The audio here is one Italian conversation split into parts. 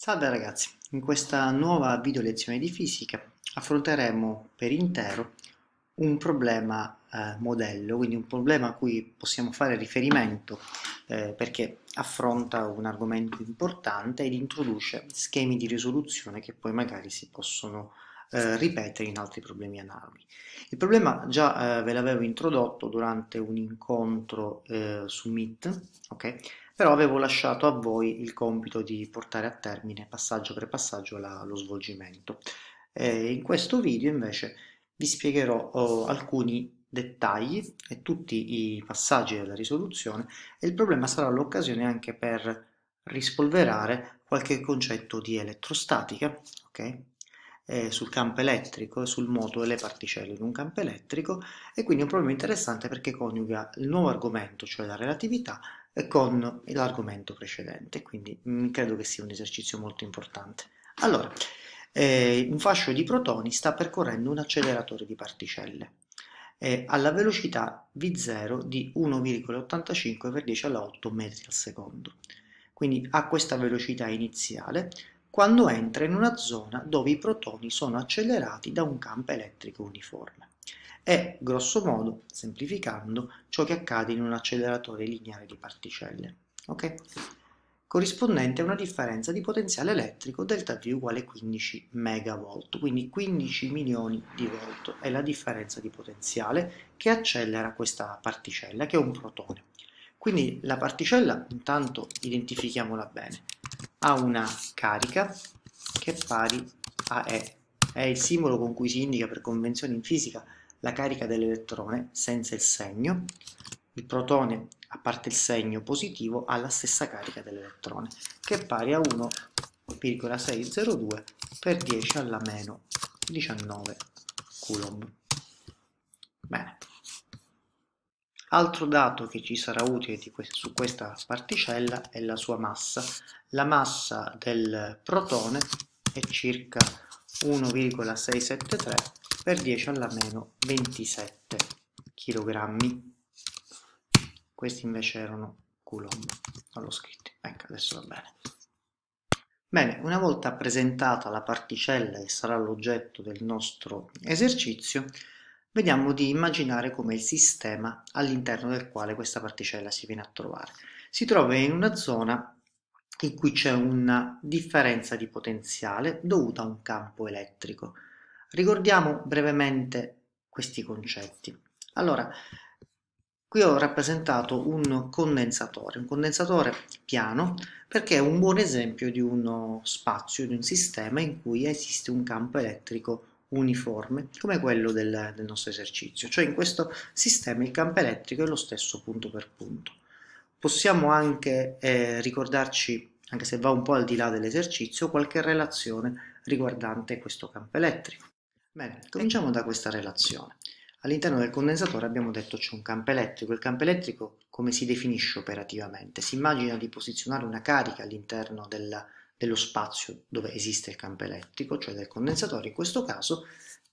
Salve ragazzi, in questa nuova video lezione di fisica affronteremo per intero un problema eh, modello, quindi un problema a cui possiamo fare riferimento eh, perché affronta un argomento importante ed introduce schemi di risoluzione che poi magari si possono eh, ripetere in altri problemi analoghi. Il problema già eh, ve l'avevo introdotto durante un incontro eh, su Meet, ok? Però avevo lasciato a voi il compito di portare a termine passaggio per passaggio la, lo svolgimento. E in questo video invece vi spiegherò oh, alcuni dettagli e tutti i passaggi della risoluzione e il problema sarà l'occasione anche per rispolverare qualche concetto di elettrostatica, ok? Eh, sul campo elettrico e sul moto delle particelle in un campo elettrico e quindi è un problema interessante perché coniuga il nuovo argomento, cioè la relatività, con l'argomento precedente, quindi credo che sia un esercizio molto importante. Allora, eh, un fascio di protoni sta percorrendo un acceleratore di particelle eh, alla velocità V0 di 1,85 per 10 alla 8 metri al secondo. Quindi a questa velocità iniziale quando entra in una zona dove i protoni sono accelerati da un campo elettrico uniforme è, grosso modo, semplificando, ciò che accade in un acceleratore lineare di particelle, ok? corrispondente a una differenza di potenziale elettrico delta V uguale 15 MV, quindi 15 milioni di volt è la differenza di potenziale che accelera questa particella, che è un protone. Quindi la particella, intanto identifichiamola bene, ha una carica che è pari a E, è il simbolo con cui si indica per convenzione in fisica la carica dell'elettrone senza il segno, il protone a parte il segno positivo ha la stessa carica dell'elettrone che è pari a 1,602 per 10 alla meno 19 coulomb. Bene. Altro dato che ci sarà utile su questa particella è la sua massa. La massa del protone è circa 1,673 per 10 alla meno 27 kg. Questi invece erano coulomb, non l'ho scritto, ecco adesso va bene. Bene, una volta presentata la particella che sarà l'oggetto del nostro esercizio, vediamo di immaginare come il sistema all'interno del quale questa particella si viene a trovare. Si trova in una zona in cui c'è una differenza di potenziale dovuta a un campo elettrico. Ricordiamo brevemente questi concetti. Allora, qui ho rappresentato un condensatore, un condensatore piano, perché è un buon esempio di uno spazio, di un sistema in cui esiste un campo elettrico uniforme, come quello del, del nostro esercizio. Cioè in questo sistema il campo elettrico è lo stesso punto per punto. Possiamo anche eh, ricordarci, anche se va un po' al di là dell'esercizio, qualche relazione riguardante questo campo elettrico. Bene, cominciamo da questa relazione. All'interno del condensatore abbiamo detto c'è un campo elettrico. Il campo elettrico come si definisce operativamente? Si immagina di posizionare una carica all'interno della, dello spazio dove esiste il campo elettrico, cioè del condensatore. In questo caso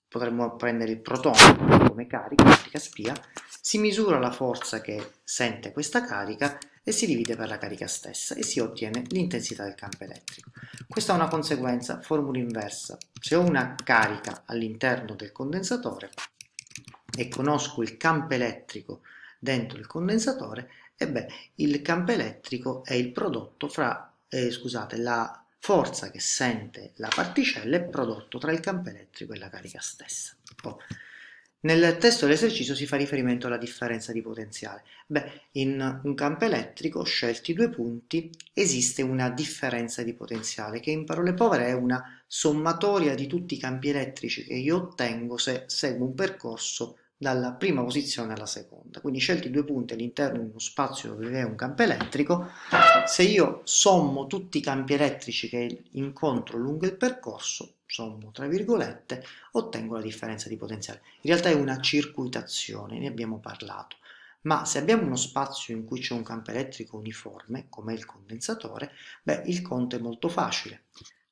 potremmo prendere il protone come carica, carica spia, si misura la forza che sente questa carica e si divide per la carica stessa e si ottiene l'intensità del campo elettrico. Questa è una conseguenza, formula inversa. Se ho una carica all'interno del condensatore e conosco il campo elettrico dentro il condensatore, e beh, il campo elettrico è il prodotto fra, eh, scusate, la forza che sente la particella è prodotto tra il campo elettrico e la carica stessa. Oh. Nel testo dell'esercizio si fa riferimento alla differenza di potenziale. Beh, in un campo elettrico scelti due punti esiste una differenza di potenziale che in parole povere è una sommatoria di tutti i campi elettrici che io ottengo se seguo un percorso dalla prima posizione alla seconda. Quindi scelti due punti all'interno di uno spazio dove è un campo elettrico, se io sommo tutti i campi elettrici che incontro lungo il percorso, sommo tra virgolette, ottengo la differenza di potenziale. In realtà è una circuitazione, ne abbiamo parlato. Ma se abbiamo uno spazio in cui c'è un campo elettrico uniforme, come il condensatore, beh, il conto è molto facile.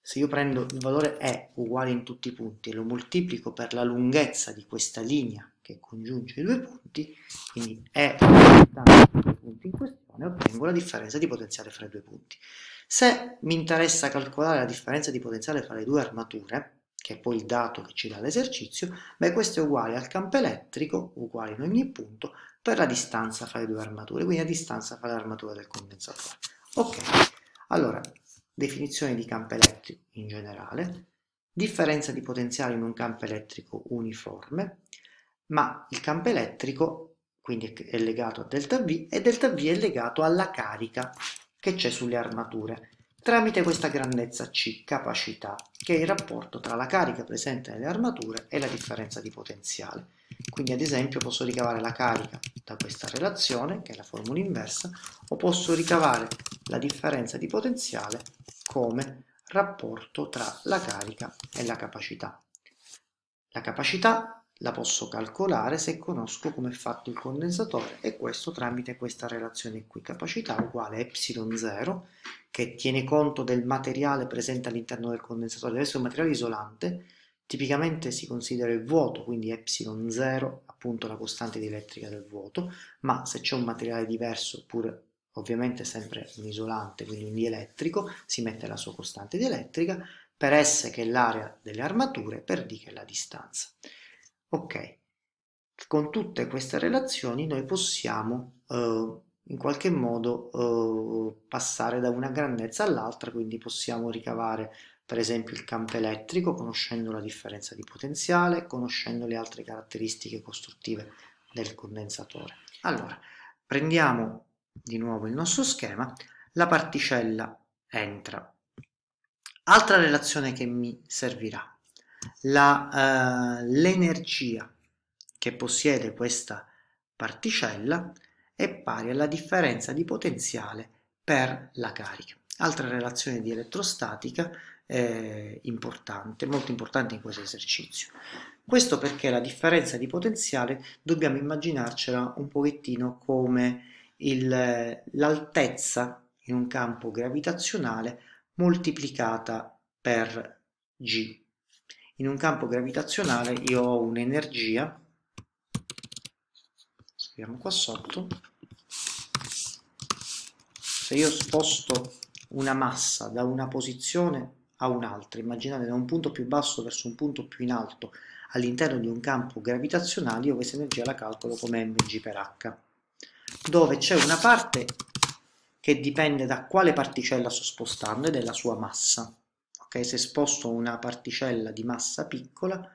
Se io prendo il valore E uguale in tutti i punti e lo moltiplico per la lunghezza di questa linea che congiunge i due punti, quindi E i due punti in questione, ottengo la differenza di potenziale fra i due punti. Se mi interessa calcolare la differenza di potenziale fra le due armature, che è poi il dato che ci dà l'esercizio, beh questo è uguale al campo elettrico, uguale in ogni punto, per la distanza fra le due armature, quindi la distanza fra le armature del condensatore. Ok, allora, definizione di campo elettrico in generale, differenza di potenziale in un campo elettrico uniforme, ma il campo elettrico quindi è legato a delta V e delta V è legato alla carica che c'è sulle armature tramite questa grandezza C, capacità, che è il rapporto tra la carica presente nelle armature e la differenza di potenziale. Quindi ad esempio posso ricavare la carica da questa relazione, che è la formula inversa, o posso ricavare la differenza di potenziale come rapporto tra la carica e la capacità. La capacità la posso calcolare se conosco come è fatto il condensatore e questo tramite questa relazione qui, capacità uguale ε0 che tiene conto del materiale presente all'interno del condensatore, deve essere un materiale isolante, tipicamente si considera il vuoto, quindi ε0 appunto la costante di elettrica del vuoto, ma se c'è un materiale diverso oppure ovviamente sempre un isolante, quindi un dielettrico, si mette la sua costante di elettrica, per S che è l'area delle armature, per D che è la distanza. Ok, con tutte queste relazioni noi possiamo eh, in qualche modo eh, passare da una grandezza all'altra, quindi possiamo ricavare per esempio il campo elettrico conoscendo la differenza di potenziale, conoscendo le altre caratteristiche costruttive del condensatore. Allora, prendiamo di nuovo il nostro schema, la particella entra. Altra relazione che mi servirà uh, l'energia che possiede questa particella è pari alla differenza di potenziale per la carica. Altra relazione di elettrostatica eh, importante, molto importante in questo esercizio. Questo perché la differenza di potenziale dobbiamo immaginarcela un pochettino come l'altezza in un campo gravitazionale moltiplicata per g in un campo gravitazionale io ho un'energia, scriviamo qua sotto, se io sposto una massa da una posizione a un'altra, immaginate da un punto più basso verso un punto più in alto all'interno di un campo gravitazionale, io questa energia la calcolo come mg per h, dove c'è una parte che dipende da quale particella sto spostando ed è la sua massa Okay? Se sposto una particella di massa piccola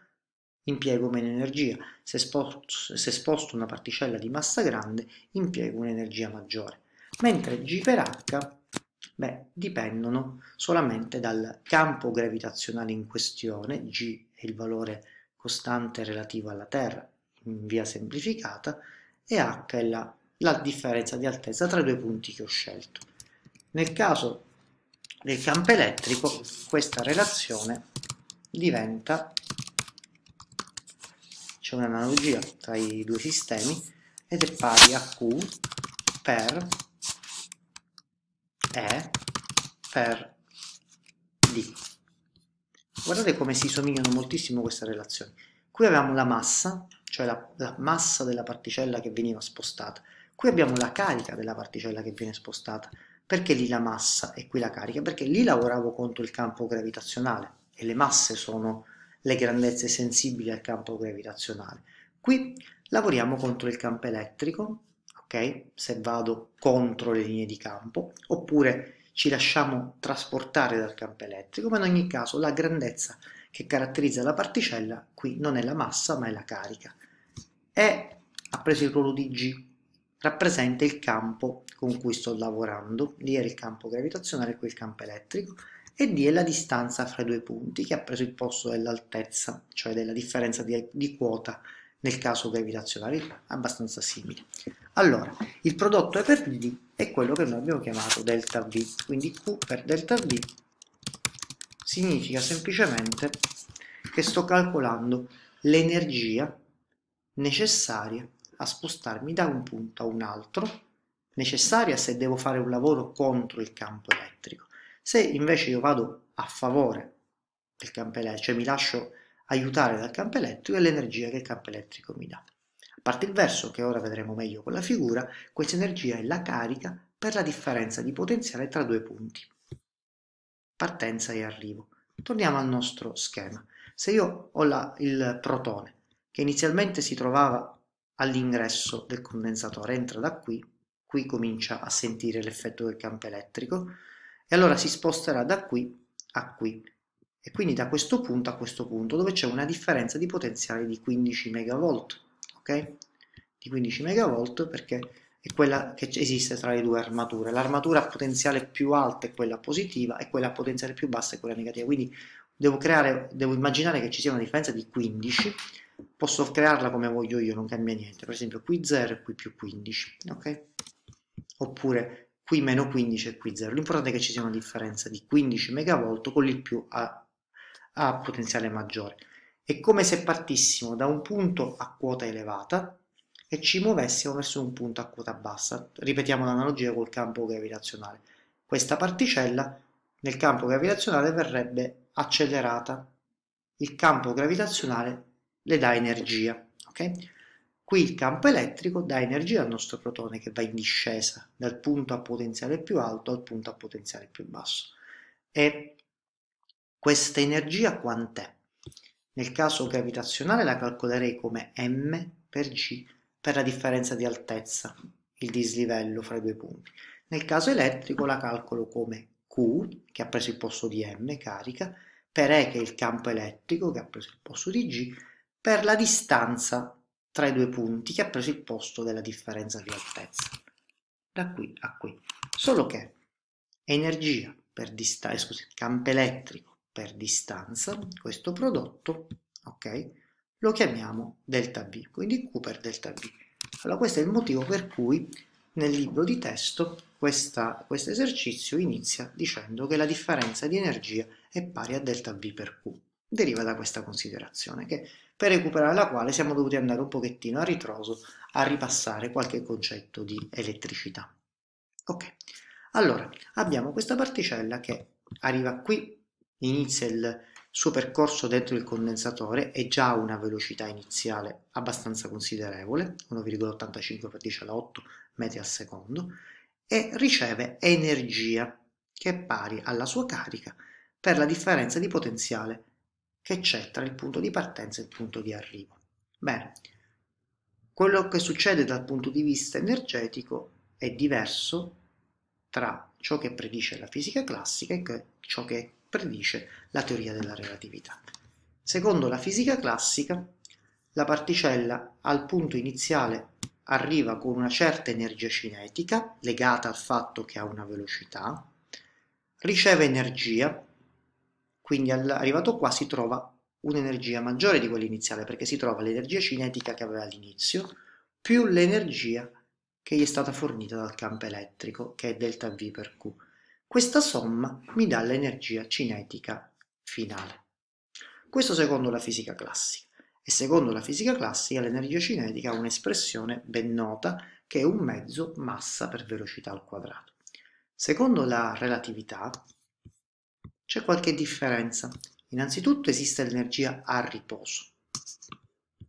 impiego meno energia, se sposto, se sposto una particella di massa grande impiego un'energia maggiore. Mentre G per H beh, dipendono solamente dal campo gravitazionale in questione, G è il valore costante relativo alla Terra in via semplificata, e H è la, la differenza di altezza tra i due punti che ho scelto. Nel caso del campo elettrico questa relazione diventa c'è un'analogia tra i due sistemi ed è pari a Q per E per D. Guardate come si somigliano moltissimo queste relazioni. Qui abbiamo la massa cioè la, la massa della particella che veniva spostata. Qui abbiamo la carica della particella che viene spostata perché lì la massa e qui la carica? Perché lì lavoravo contro il campo gravitazionale e le masse sono le grandezze sensibili al campo gravitazionale. Qui lavoriamo contro il campo elettrico, ok? Se vado contro le linee di campo, oppure ci lasciamo trasportare dal campo elettrico, ma in ogni caso la grandezza che caratterizza la particella qui non è la massa ma è la carica. E ha preso il ruolo di G, rappresenta il campo con cui sto lavorando, D è il campo gravitazionale, qui il campo elettrico, e D è la distanza fra i due punti che ha preso il posto dell'altezza, cioè della differenza di, di quota nel caso gravitazionale, abbastanza simile. Allora, il prodotto E per D è quello che noi abbiamo chiamato delta V, quindi Q per delta V significa semplicemente che sto calcolando l'energia necessaria a spostarmi da un punto a un altro, necessaria se devo fare un lavoro contro il campo elettrico. Se invece io vado a favore del campo elettrico, cioè mi lascio aiutare dal campo elettrico, è l'energia che il campo elettrico mi dà. A parte il verso che ora vedremo meglio con la figura, questa energia è la carica per la differenza di potenziale tra due punti, partenza e arrivo. Torniamo al nostro schema. Se io ho la, il protone che inizialmente si trovava all'ingresso del condensatore, entra da qui, qui comincia a sentire l'effetto del campo elettrico e allora si sposterà da qui a qui e quindi da questo punto a questo punto dove c'è una differenza di potenziale di 15 MV, ok? Di 15 MV perché è quella che esiste tra le due armature. L'armatura a potenziale più alta è quella positiva e quella a potenziale più bassa è quella negativa. Quindi devo, creare, devo immaginare che ci sia una differenza di 15, posso crearla come voglio io, non cambia niente. Per esempio qui 0 e qui più 15, ok? Oppure qui meno 15 e qui 0. L'importante è che ci sia una differenza di 15 MV con il più a, a potenziale maggiore. È come se partissimo da un punto a quota elevata e ci muovessimo verso un punto a quota bassa. Ripetiamo l'analogia col campo gravitazionale. Questa particella nel campo gravitazionale verrebbe accelerata. Il campo gravitazionale le dà energia. Okay? Qui il campo elettrico dà energia al nostro protone che va in discesa dal punto a potenziale più alto al punto a potenziale più basso. E questa energia quant'è? Nel caso gravitazionale la calcolerei come m per g per la differenza di altezza, il dislivello fra i due punti. Nel caso elettrico la calcolo come Q, che ha preso il posto di M, carica, per E, che è il campo elettrico, che ha preso il posto di G, per la distanza tra i due punti, che ha preso il posto della differenza di altezza, da qui a qui. Solo che energia per distanza, eh, scusi, campo elettrico per distanza, questo prodotto, ok, lo chiamiamo delta V, quindi Q per delta V. Allora questo è il motivo per cui nel libro di testo questo esercizio inizia dicendo che la differenza di energia è pari a delta V per Q. Deriva da questa considerazione che per recuperare la quale siamo dovuti andare un pochettino a ritroso a ripassare qualche concetto di elettricità. Ok, allora abbiamo questa particella che arriva qui, inizia il suo percorso dentro il condensatore è già a una velocità iniziale abbastanza considerevole, 1,85 per 10 alla 8 metri al secondo, e riceve energia che è pari alla sua carica per la differenza di potenziale che c'è tra il punto di partenza e il punto di arrivo. Bene, quello che succede dal punto di vista energetico è diverso tra ciò che predice la fisica classica e ciò che predice la teoria della relatività. Secondo la fisica classica, la particella al punto iniziale arriva con una certa energia cinetica legata al fatto che ha una velocità, riceve energia, quindi arrivato qua si trova un'energia maggiore di quella iniziale perché si trova l'energia cinetica che aveva all'inizio più l'energia che gli è stata fornita dal campo elettrico che è delta V per Q. Questa somma mi dà l'energia cinetica finale. Questo secondo la fisica classica. E secondo la fisica classica l'energia cinetica ha un'espressione ben nota che è un mezzo massa per velocità al quadrato. Secondo la relatività c'è qualche differenza. Innanzitutto esiste l'energia a riposo,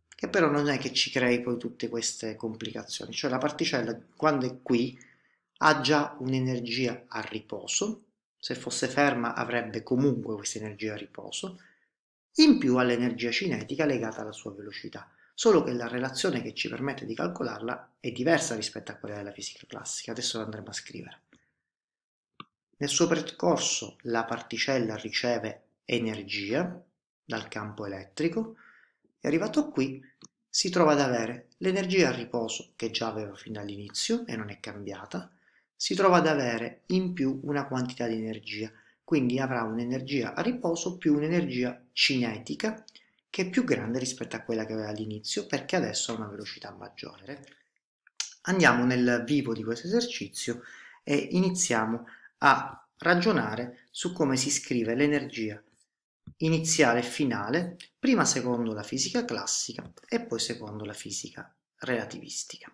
che però non è che ci crei poi tutte queste complicazioni. Cioè la particella quando è qui ha già un'energia a riposo, se fosse ferma avrebbe comunque questa energia a riposo, in più ha l'energia cinetica legata alla sua velocità, solo che la relazione che ci permette di calcolarla è diversa rispetto a quella della fisica classica, adesso la andremo a scrivere. Nel suo percorso la particella riceve energia dal campo elettrico e arrivato qui si trova ad avere l'energia a riposo che già aveva fin dall'inizio e non è cambiata, si trova ad avere in più una quantità di energia, quindi avrà un'energia a riposo più un'energia cinetica che è più grande rispetto a quella che aveva all'inizio perché adesso ha una velocità maggiore. Andiamo nel vivo di questo esercizio e iniziamo a ragionare su come si scrive l'energia iniziale e finale, prima secondo la fisica classica e poi secondo la fisica relativistica.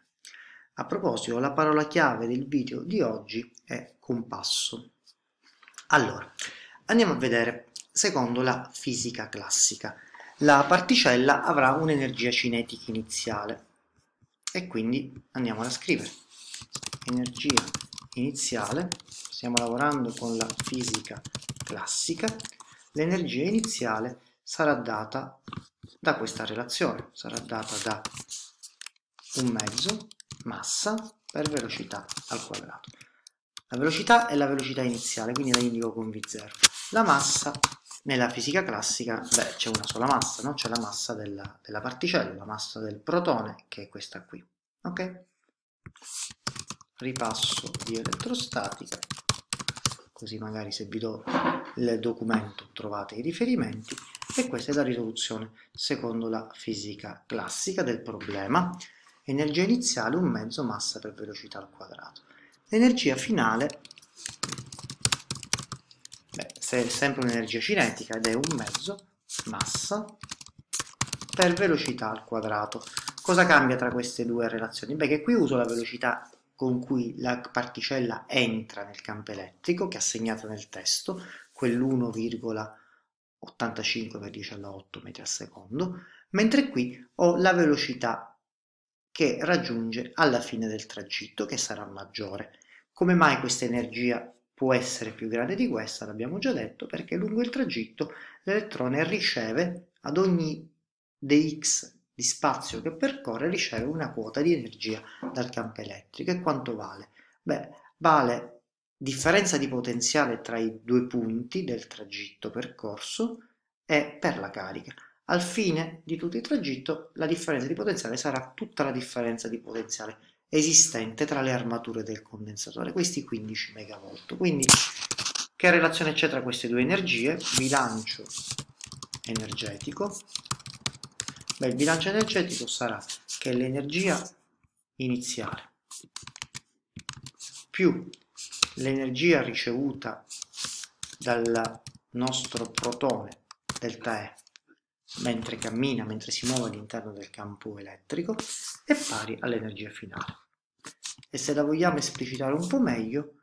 A proposito, la parola chiave del video di oggi è compasso. Allora, andiamo a vedere secondo la fisica classica. La particella avrà un'energia cinetica iniziale e quindi andiamo a scrivere. Energia iniziale, stiamo lavorando con la fisica classica, l'energia iniziale sarà data da questa relazione, sarà data da un mezzo massa per velocità al quadrato. La velocità è la velocità iniziale, quindi la indico con V0. La massa, nella fisica classica, beh, c'è una sola massa, no? C'è la massa della, della particella, la massa del protone, che è questa qui. Ok? Ripasso di elettrostatica, così magari se vi do il documento trovate i riferimenti, e questa è la risoluzione secondo la fisica classica del problema. Energia iniziale un mezzo massa per velocità al quadrato. L'energia finale beh, è sempre un'energia cinetica ed è un mezzo massa per velocità al quadrato. Cosa cambia tra queste due relazioni? Beh, che qui uso la velocità con cui la particella entra nel campo elettrico, che è assegnata nel testo, quell'1,85 per 10 alla 8 metri al secondo, mentre qui ho la velocità che raggiunge alla fine del tragitto, che sarà maggiore. Come mai questa energia può essere più grande di questa? L'abbiamo già detto, perché lungo il tragitto l'elettrone riceve ad ogni dx di spazio che percorre riceve una quota di energia dal campo elettrico. E quanto vale? Beh, vale differenza di potenziale tra i due punti del tragitto percorso e per la carica. Al fine di tutto il tragitto la differenza di potenziale sarà tutta la differenza di potenziale esistente tra le armature del condensatore, questi 15 MV. Quindi che relazione c'è tra queste due energie? Bilancio energetico. Beh, il bilancio energetico sarà che l'energia iniziale più l'energia ricevuta dal nostro protone delta E mentre cammina, mentre si muove all'interno del campo elettrico, è pari all'energia finale. E se la vogliamo esplicitare un po' meglio,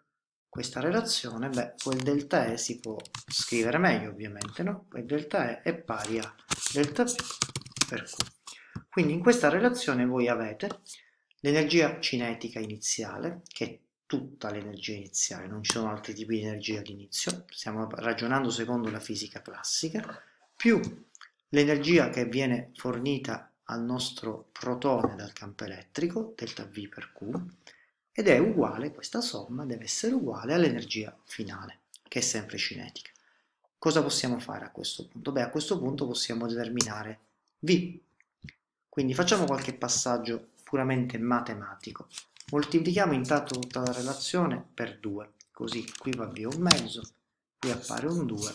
questa relazione, beh, quel delta E si può scrivere meglio ovviamente, no? Quel delta E è pari a delta P Q. Quindi in questa relazione voi avete l'energia cinetica iniziale, che è tutta l'energia iniziale, non ci sono altri tipi di energia all'inizio, stiamo ragionando secondo la fisica classica, più l'energia che viene fornita al nostro protone dal campo elettrico, delta V per Q, ed è uguale, questa somma deve essere uguale all'energia finale, che è sempre cinetica. Cosa possiamo fare a questo punto? Beh, a questo punto possiamo determinare V. Quindi facciamo qualche passaggio puramente matematico. Moltiplichiamo intanto tutta la relazione per 2, così qui va via un mezzo, qui appare un 2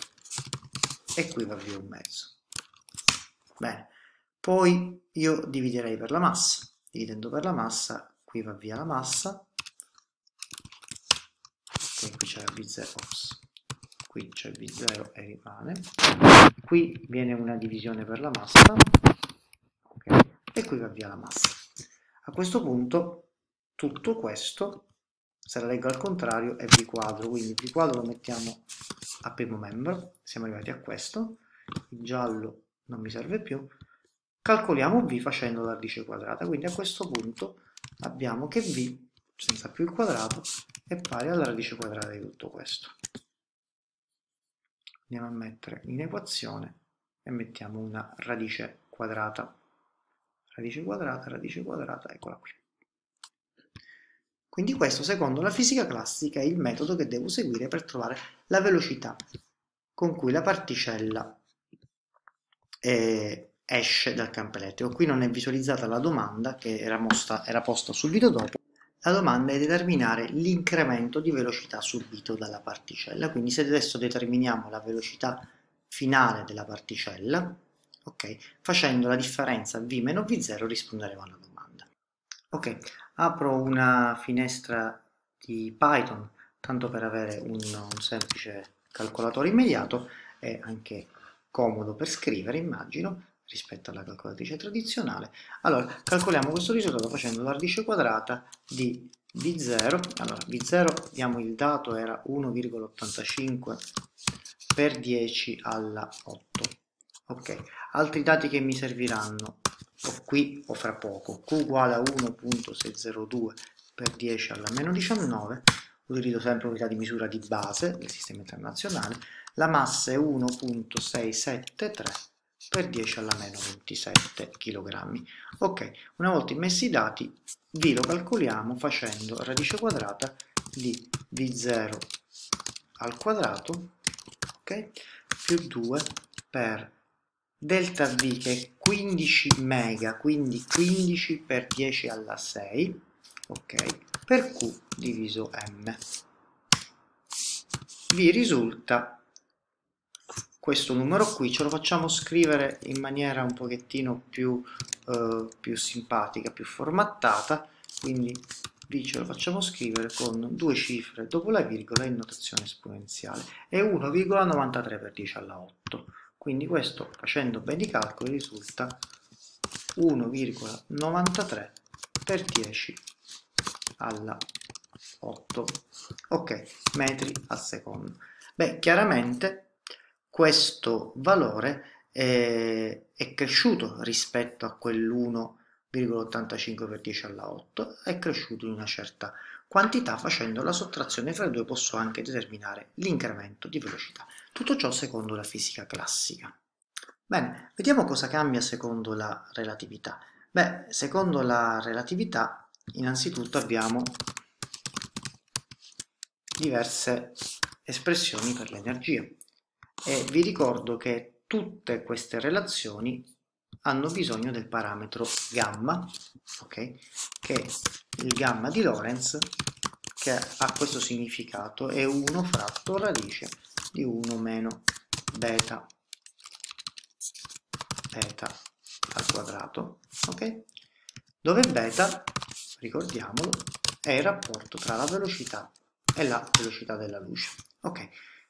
e qui va via un mezzo. Bene, poi io dividerei per la massa. Dividendo per la massa, qui va via la massa. Qui c'è V0, ops. qui c'è V0 e rimane. Qui viene una divisione per la massa. E qui va via la massa. A questo punto tutto questo, se la leggo al contrario, è V quadro, quindi V quadro lo mettiamo a primo membro, siamo arrivati a questo, il giallo non mi serve più, calcoliamo v facendo la radice quadrata, quindi a questo punto abbiamo che v, senza più il quadrato, è pari alla radice quadrata di tutto questo. Andiamo a mettere in equazione e mettiamo una radice quadrata. Radice quadrata, radice quadrata, eccola qui. Quindi questo, secondo la fisica classica, è il metodo che devo seguire per trovare la velocità con cui la particella eh, esce dal campo elettrico. Qui non è visualizzata la domanda che era, mosta, era posta subito dopo. La domanda è determinare l'incremento di velocità subito dalla particella. Quindi se adesso determiniamo la velocità finale della particella, ok, facendo la differenza v meno v0 risponderemo alla domanda. Ok, apro una finestra di Python, tanto per avere un, un semplice calcolatore immediato e anche comodo per scrivere, immagino, rispetto alla calcolatrice tradizionale. Allora, calcoliamo questo risultato facendo la radice quadrata di V0. Allora, V0, diamo il dato, era 1,85 per 10 alla 8. Ok, altri dati che mi serviranno, o qui o fra poco, Q uguale a 1.602 per 10 alla meno 19, utilizzo sempre unità di misura di base del sistema internazionale, la massa è 1.673 per 10 alla meno 27 kg. Ok, una volta immessi i dati, V lo calcoliamo facendo radice quadrata di V0 al quadrato, ok, più 2 per delta V che è 15 mega, quindi 15 per 10 alla 6, ok, per Q diviso M. Vi risulta questo numero qui, ce lo facciamo scrivere in maniera un pochettino più, eh, più simpatica, più formattata, quindi V ce lo facciamo scrivere con due cifre dopo la virgola in notazione esponenziale, è 1,93 per 10 alla 8 quindi questo facendo bene i calcoli risulta 1,93 per 10 alla 8 ok metri al secondo. Beh chiaramente questo valore è, è cresciuto rispetto a quell'1,85 per 10 alla 8 è cresciuto in una certa quantità facendo la sottrazione fra i due posso anche determinare l'incremento di velocità tutto ciò secondo la fisica classica. Bene, vediamo cosa cambia secondo la relatività. Beh, secondo la relatività, innanzitutto abbiamo diverse espressioni per l'energia e vi ricordo che tutte queste relazioni hanno bisogno del parametro gamma, ok? Che è il gamma di Lorentz che ha questo significato, è 1 fratto radice di 1 meno beta. Beta al quadrato ok? Dove beta ricordiamolo è il rapporto tra la velocità e la velocità della luce ok?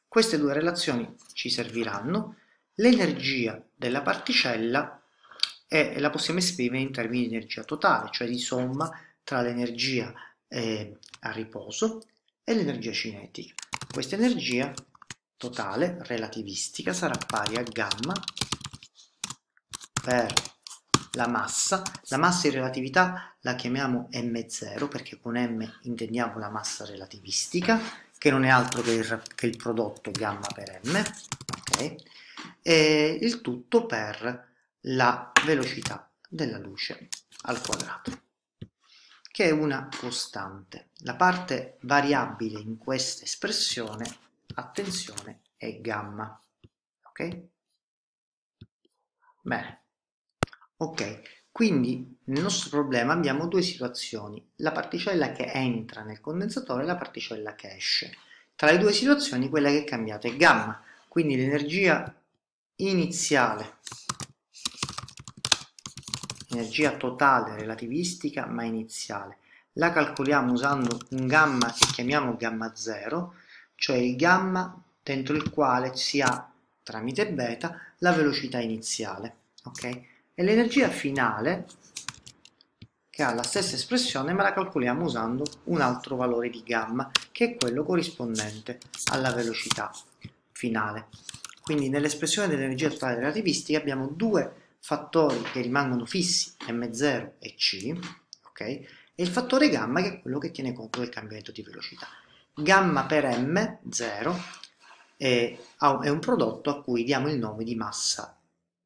Queste due relazioni ci serviranno. L'energia della particella è, la possiamo esprimere in termini di energia totale cioè di somma tra l'energia eh, a riposo e l'energia cinetica questa energia totale relativistica sarà pari a gamma per la massa. La massa in relatività la chiamiamo m0 perché con m intendiamo la massa relativistica che non è altro che il, che il prodotto gamma per m okay? e il tutto per la velocità della luce al quadrato che è una costante. La parte variabile in questa espressione attenzione, è gamma. Ok? Bene. Ok, quindi nel nostro problema abbiamo due situazioni, la particella che entra nel condensatore e la particella che esce. Tra le due situazioni quella che è cambiata è gamma, quindi l'energia iniziale, energia totale relativistica ma iniziale, la calcoliamo usando un gamma che chiamiamo gamma 0 cioè il gamma dentro il quale si ha tramite beta la velocità iniziale, ok? E l'energia finale che ha la stessa espressione ma la calcoliamo usando un altro valore di gamma che è quello corrispondente alla velocità finale. Quindi nell'espressione dell'energia totale relativistica abbiamo due fattori che rimangono fissi, m0 e c, ok? E il fattore gamma che è quello che tiene conto del cambiamento di velocità gamma per m, 0, è, è un prodotto a cui diamo il nome di massa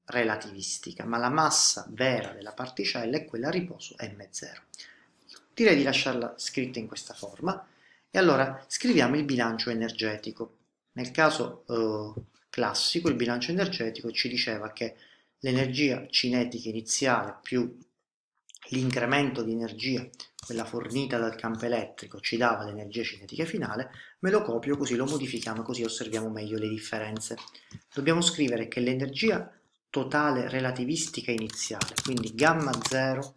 relativistica, ma la massa vera della particella è quella a riposo m0. Direi di lasciarla scritta in questa forma e allora scriviamo il bilancio energetico. Nel caso eh, classico il bilancio energetico ci diceva che l'energia cinetica iniziale più l'incremento di energia, quella fornita dal campo elettrico, ci dava l'energia cinetica finale, me lo copio così lo modifichiamo così osserviamo meglio le differenze. Dobbiamo scrivere che l'energia totale relativistica iniziale, quindi gamma 0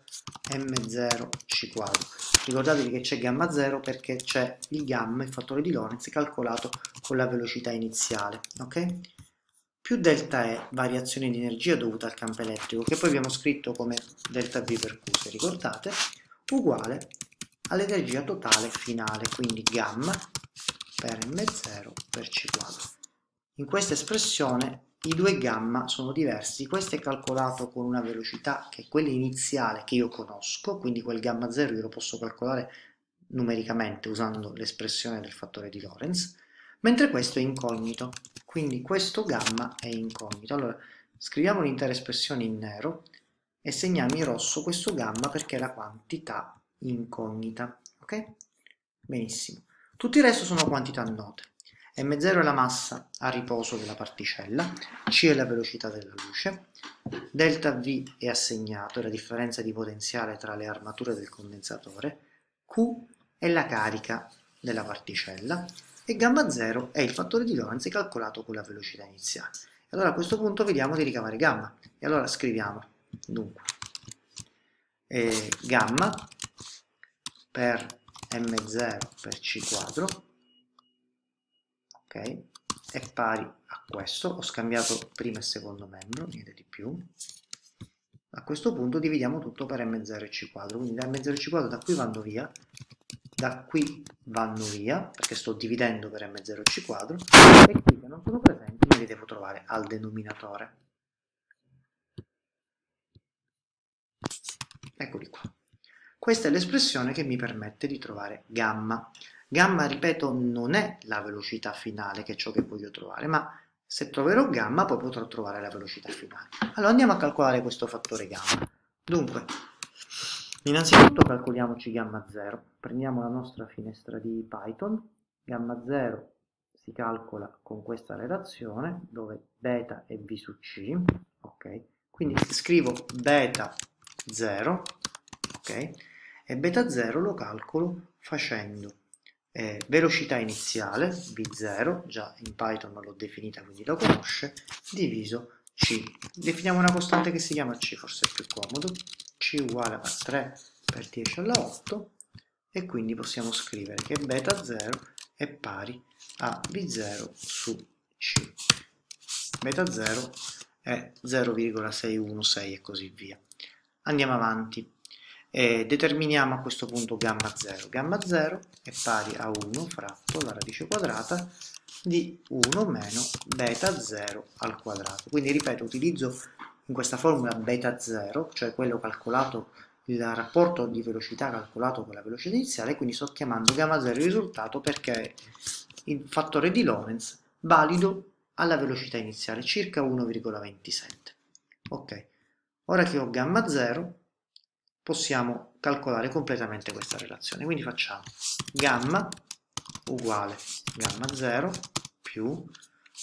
m0 c quadro. Ricordatevi che c'è gamma 0 perché c'è il gamma, il fattore di Lorentz, calcolato con la velocità iniziale. ok? Più delta E, variazione di energia dovuta al campo elettrico, che poi abbiamo scritto come delta V per Q, se ricordate, uguale all'energia totale finale, quindi gamma per M0 per C quadro. In questa espressione i due gamma sono diversi, questo è calcolato con una velocità che è quella iniziale che io conosco, quindi quel gamma 0 io lo posso calcolare numericamente usando l'espressione del fattore di Lorentz, mentre questo è incognito, quindi questo gamma è incognito. Allora scriviamo l'intera espressione in nero e segniamo in rosso questo gamma perché è la quantità incognita, ok? Benissimo. Tutto il resto sono quantità note. M0 è la massa a riposo della particella, C è la velocità della luce, delta V è assegnato, è la differenza di potenziale tra le armature del condensatore, Q è la carica della particella e gamma 0 è il fattore di Lorentz calcolato con la velocità iniziale. Allora a questo punto vediamo di ricavare gamma. E allora scriviamo dunque eh, gamma per m0 per c quadro ok? È pari a questo. Ho scambiato primo e secondo membro niente di più. A questo punto dividiamo tutto per m0 e c quadro quindi da m0 e c quadro da qui vanno via da qui vanno via perché sto dividendo per m0 e c quadro e qui che non sono presenti me li devo trovare al denominatore eccoli qua questa è l'espressione che mi permette di trovare gamma Gamma, ripeto, non è la velocità finale, che è ciò che voglio trovare, ma se troverò gamma poi potrò trovare la velocità finale. Allora andiamo a calcolare questo fattore gamma. Dunque, innanzitutto calcoliamoci gamma 0. Prendiamo la nostra finestra di Python. Gamma 0 si calcola con questa relazione, dove beta è v su c. Ok? Quindi scrivo beta 0, ok? E beta 0 lo calcolo facendo eh, velocità iniziale, V0, già in Python l'ho definita quindi lo conosce, diviso C. Definiamo una costante che si chiama C, forse è più comodo, C uguale a 3 per 10 alla 8 e quindi possiamo scrivere che beta 0 è pari a V0 su C. Beta 0 è 0,616 e così via. Andiamo avanti e determiniamo a questo punto gamma 0. Gamma 0 è pari a 1 fratto la radice quadrata di 1 meno beta 0 al quadrato. Quindi ripeto, utilizzo in questa formula beta 0, cioè quello calcolato, il rapporto di velocità calcolato con la velocità iniziale, quindi sto chiamando gamma 0 il risultato perché è il fattore di Lorentz valido alla velocità iniziale, circa 1,27. Ok, ora che ho gamma 0, possiamo calcolare completamente questa relazione. Quindi facciamo gamma uguale gamma 0 più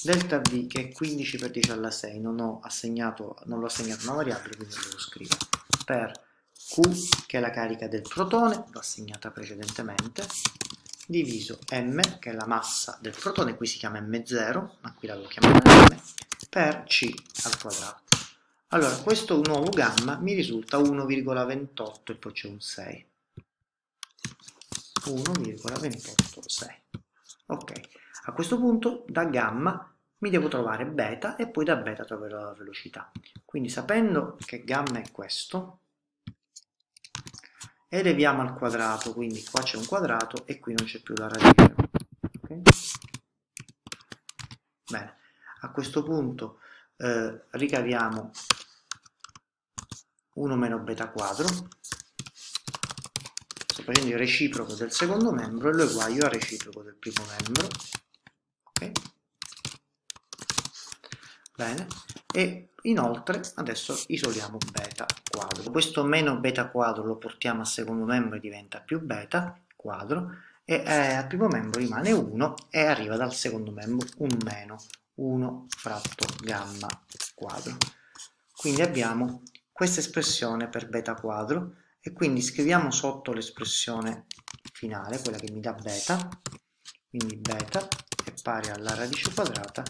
delta v che è 15 per 10 alla 6, non, ho assegnato, non l'ho assegnato una variabile, quindi lo scrivere, per q che è la carica del protone, l'ho assegnata precedentemente, diviso m che è la massa del protone, qui si chiama m0, ma qui l'avevo chiamata m, per c al quadrato. Allora, questo nuovo gamma mi risulta 1,28 e poi c'è un 6. 1,286. Ok, a questo punto da gamma mi devo trovare beta e poi da beta troverò la velocità. Quindi sapendo che gamma è questo, eleviamo al quadrato, quindi qua c'è un quadrato e qui non c'è più la radice. Okay? Bene, a questo punto eh, ricaviamo 1 meno beta quadro sto facendo il reciproco del secondo membro e lo eguaglio al reciproco del primo membro ok bene e inoltre adesso isoliamo beta quadro. Questo meno beta quadro lo portiamo al secondo membro e diventa più beta quadro e eh, al primo membro rimane 1 e arriva dal secondo membro un meno 1 fratto gamma quadro. Quindi abbiamo questa espressione per beta quadro e quindi scriviamo sotto l'espressione finale, quella che mi dà beta, quindi beta è pari alla radice quadrata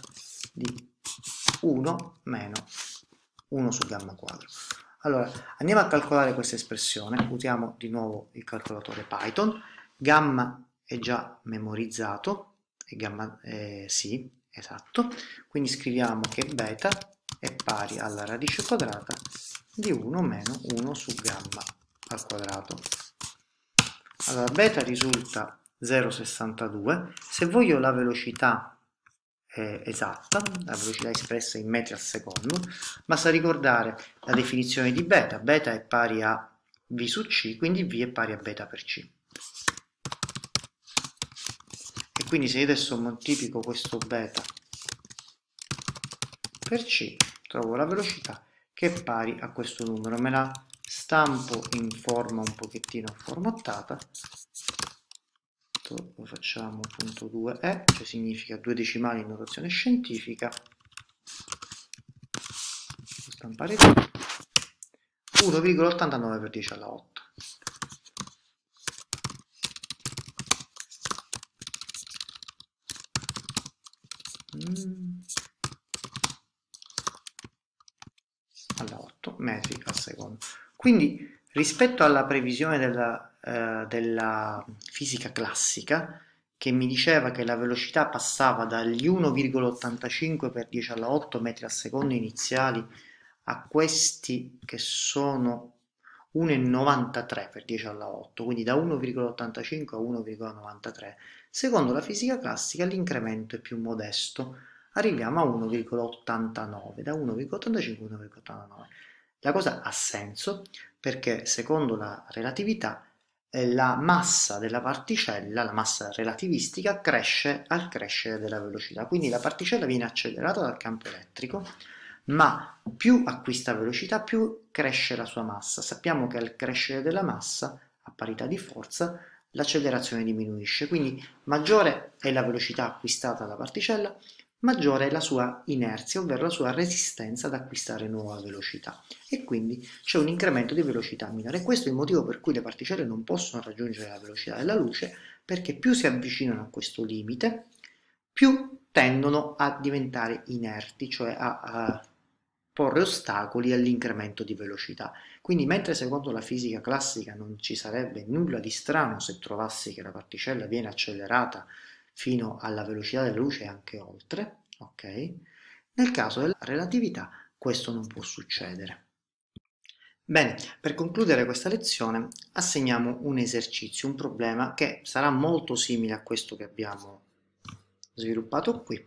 di 1 meno 1 su gamma quadro. Allora, andiamo a calcolare questa espressione, usiamo di nuovo il calcolatore Python, gamma è già memorizzato, e gamma, eh, sì, esatto, quindi scriviamo che beta è pari alla radice quadrata di 1 meno 1 su gamma al quadrato. Allora, beta risulta 0,62. Se voglio la velocità eh, esatta, la velocità espressa in metri al secondo, basta ricordare la definizione di beta. Beta è pari a v su c, quindi v è pari a beta per c. quindi se io adesso moltiplico questo beta per c trovo la velocità che è pari a questo numero me la stampo in forma un pochettino formattata lo facciamo punto 2e cioè significa due decimali in notazione scientifica. Stampare 1,89 per 10 alla 8 alla 8 metri al secondo. Quindi rispetto alla previsione della, eh, della fisica classica, che mi diceva che la velocità passava dagli 1,85 per 10 alla 8 metri al secondo iniziali a questi che sono 1,93 per 10 alla 8, quindi da 1,85 a 1,93. Secondo la fisica classica l'incremento è più modesto, arriviamo a 1,89, da 1,85 a 1,89. La cosa ha senso perché secondo la relatività la massa della particella, la massa relativistica, cresce al crescere della velocità, quindi la particella viene accelerata dal campo elettrico, ma più acquista velocità, più cresce la sua massa. Sappiamo che al crescere della massa, a parità di forza, l'accelerazione diminuisce, quindi maggiore è la velocità acquistata dalla particella, maggiore è la sua inerzia, ovvero la sua resistenza ad acquistare nuova velocità e quindi c'è un incremento di velocità minore. Questo è il motivo per cui le particelle non possono raggiungere la velocità della luce perché più si avvicinano a questo limite, più tendono a diventare inerti, cioè a, a porre ostacoli all'incremento di velocità. Quindi mentre secondo la fisica classica non ci sarebbe nulla di strano se trovassi che la particella viene accelerata fino alla velocità della luce e anche oltre, ok? Nel caso della relatività questo non può succedere. Bene, per concludere questa lezione assegniamo un esercizio, un problema che sarà molto simile a questo che abbiamo sviluppato qui.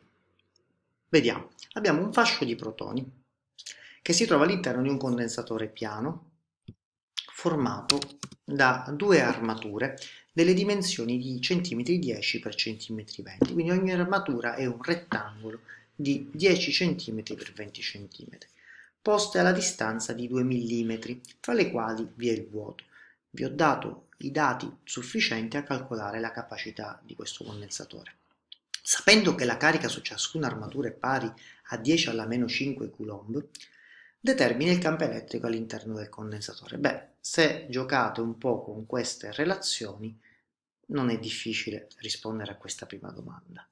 Vediamo, abbiamo un fascio di protoni che si trova all'interno di un condensatore piano formato da due armature delle dimensioni di centimetri 10 x centimetri 20 quindi ogni armatura è un rettangolo di 10 cm x 20 cm poste alla distanza di 2 mm tra le quali vi è il vuoto. Vi ho dato i dati sufficienti a calcolare la capacità di questo condensatore. Sapendo che la carica su ciascuna armatura è pari a 10 alla meno 5 coulomb determina il campo elettrico all'interno del condensatore. Beh, se giocate un po' con queste relazioni, non è difficile rispondere a questa prima domanda.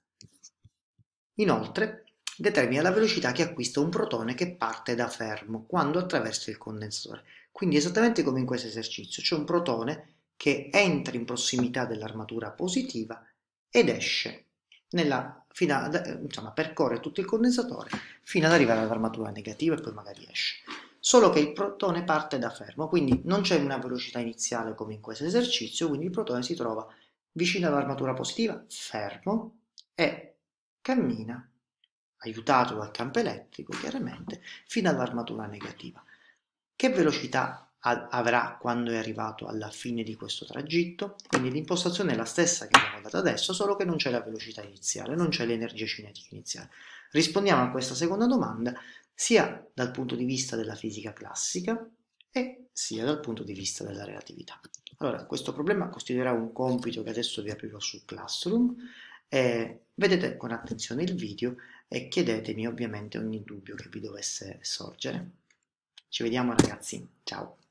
Inoltre, determina la velocità che acquista un protone che parte da fermo quando attraversa il condensatore. Quindi esattamente come in questo esercizio, c'è un protone che entra in prossimità dell'armatura positiva ed esce nella, fino insomma, percorre tutto il condensatore fino ad arrivare all'armatura negativa e poi magari esce. Solo che il protone parte da fermo, quindi non c'è una velocità iniziale come in questo esercizio, quindi il protone si trova vicino all'armatura positiva, fermo, e cammina, aiutato dal campo elettrico chiaramente, fino all'armatura negativa. Che velocità avrà quando è arrivato alla fine di questo tragitto, quindi l'impostazione è la stessa che abbiamo dato adesso, solo che non c'è la velocità iniziale, non c'è l'energia cinetica iniziale. Rispondiamo a questa seconda domanda sia dal punto di vista della fisica classica e sia dal punto di vista della relatività. Allora, questo problema costituirà un compito che adesso vi aprirò su Classroom, eh, vedete con attenzione il video e chiedetemi ovviamente ogni dubbio che vi dovesse sorgere. Ci vediamo ragazzi, ciao!